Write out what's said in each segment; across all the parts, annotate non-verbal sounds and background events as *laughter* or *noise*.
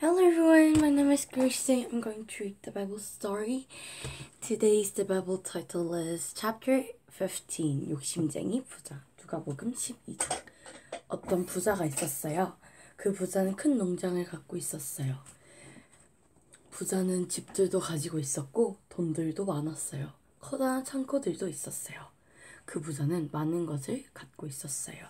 Hello everyone, my name is Grace. Today I'm going to read the Bible story. Today's the Bible title is Chapter 15 욕심쟁이 부자 누가복음 12장 어떤 부자가 있었어요. 그 부자는 큰 농장을 갖고 있었어요. 부자는 집들도 가지고 있었고 돈들도 많았어요. 커다란 창고들도 있었어요. 그 부자는 많은 것을 갖고 있었어요.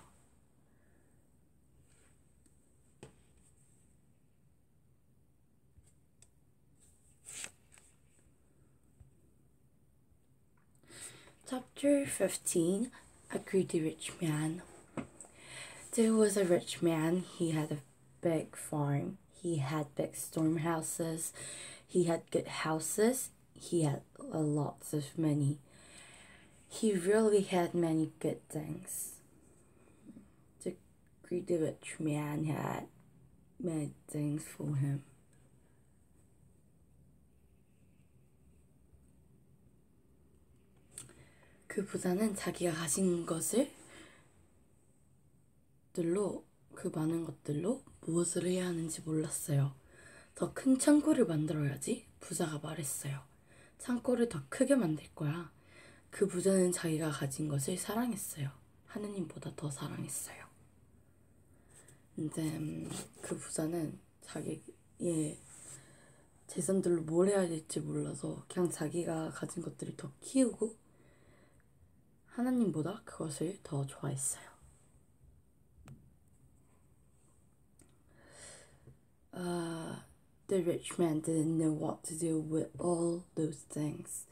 Chapter 15 A Greedy Rich Man. There was a rich man. He had a big farm. He had big storm houses. He had good houses. He had a lots of money. He really had many good things. The greedy rich man had many things for him. 그 부자는 자기가 가진 것을 들로 그 많은 것들로 무엇을 해야 하는지 몰랐어요. 더 큰 창고를 만들어야지 부자가 말했어요. 창고를 더 크게 만들 거야. 그 부자는 자기가 가진 것을 사랑했어요. 하느님보다 더 사랑했어요. 근데 음, 그 부자는 자기의 재산들로 뭘 해야 될지 몰라서 그냥 자기가 가진 것들을 더 키우고 하나님보다 그것을 더 좋아했어요. Uh, the rich man didn't know what to do with all those things.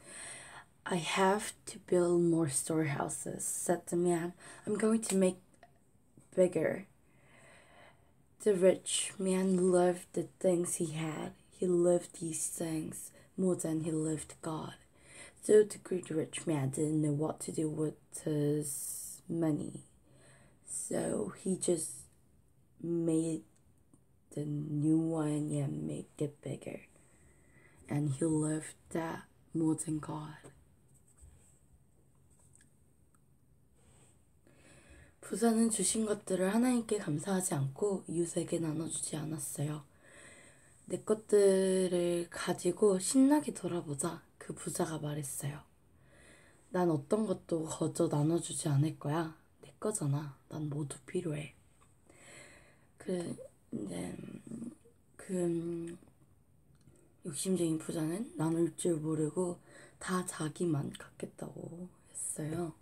I have to build more storehouses, said the man. I'm going to make bigger. The rich man loved the things he had. He loved these things more than he loved God. So the greedy rich man didn't know what to do with his money. So he just made the new one and make it bigger. And he loved that more than God. 부자는 주신 것들을 하나님께 감사하지 않고 이웃에게 나눠주지 않았어요. 내 것들을 가지고 신나게 돌아보자. 그 부자가 말했어요. 난 어떤 것도 거저 나눠주지 않을 거야. 내 거잖아. 난 모두 필요해. 그, 이제, 그, 욕심쟁이 부자는 나눌 줄 모르고 다 자기만 갖겠다고 했어요.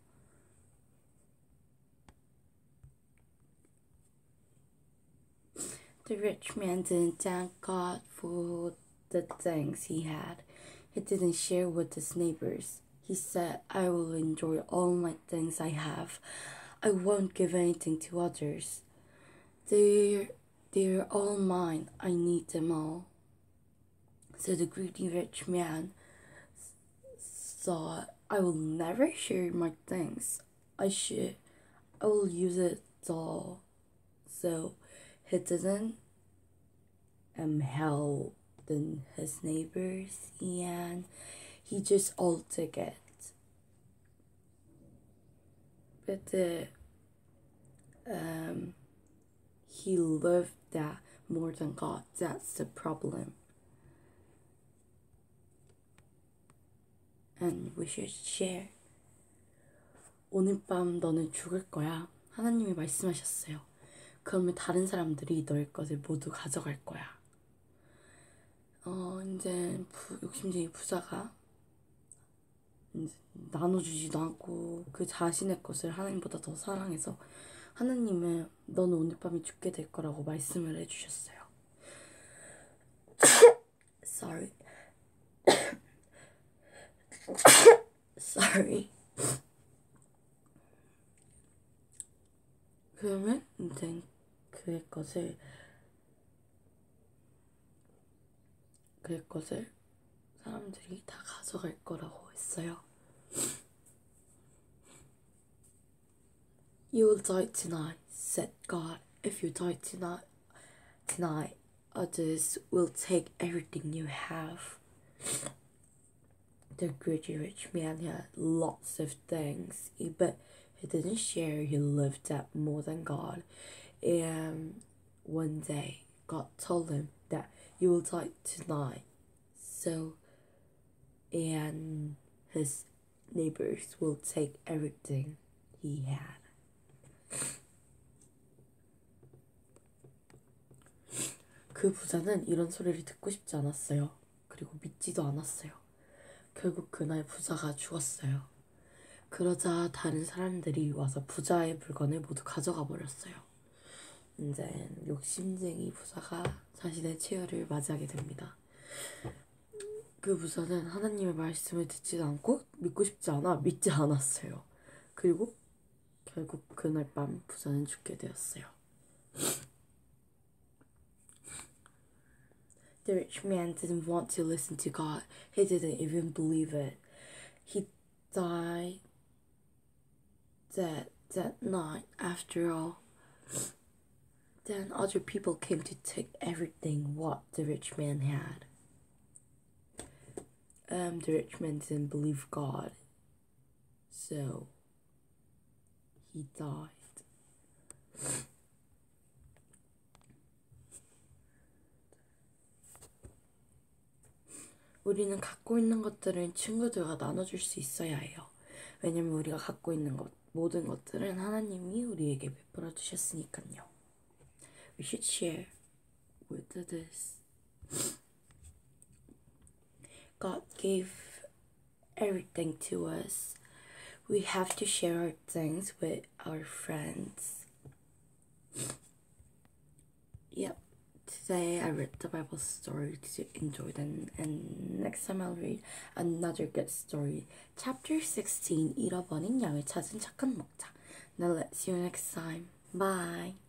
The rich man didn't thank God for the things he had. He didn't share with his neighbors. He said, I will enjoy all my things I have. I won't give anything to others. They're, they're all mine. I need them all. So the greedy rich man thought, I will never share my things. I should, I will use it all. So he didn't um, help than his neighbors and he just took it. But the, um, he loved that more than God. That's the problem. And we should share. 오늘 밤 너는 죽을 거야. 하나님이 말씀하셨어요. 그러면 다른 사람들이 너의 것을 모두 가져갈 거야. 어, 이제 부, 욕심쟁이 부자가 이제 나눠주지도 않고 그 자신의 것을 하나님보다 더 사랑해서 하나님은 너는 오늘 밤에 죽게 될 거라고 말씀을 해주셨어요. *coughs* Sorry. *coughs* Sorry. 그러면 이제 그의 것을 그의 것을 사람들이 다 가져갈 거라고 했어요. You will die tonight, said God. If you die tonight, tonight, others will take everything you have. The greedy rich man had lots of things, but he didn't share. He loved that more than God. And one day, God told him that you will die tonight. So, and his neighbors will take everything he had. 그 부자는 이런 소리를 듣고 싶지 않았어요. 그리고 믿지도 않았어요. 결국 그날 부자가 죽었어요. 그러자 다른 사람들이 와서 부자의 물건을 모두 가져가 버렸어요. 이제 욕심쟁이 부자가 자신의 최후를 맞이하게 됩니다. 그 부자는 하나님의 말씀을 듣지도 않고 믿고 싶지 않아 믿지 않았어요. 그리고 결국 그날 밤 부자는 죽게 되었어요. The rich man didn't want to listen to God. He didn't even believe it. He died that that night after all. Then other people came to take everything what the rich man had. Um, the rich man didn't believe God, so he died. 우리는 갖고 있는 것들은 친구들과 나눠줄 수 있어야 해요. 왜냐면 우리가 갖고 있는 것, 모든 것들은 하나님이 우리에게 베풀어 주셨으니까요. We should share with others. God gave everything to us. We have to share our things with our friends. Yep. Today I read the Bible story to enjoy them, and next time I'll read another good story. Chapter 16 잃어버린 양을 찾은 착한 목자. Now let's see you next time. Bye.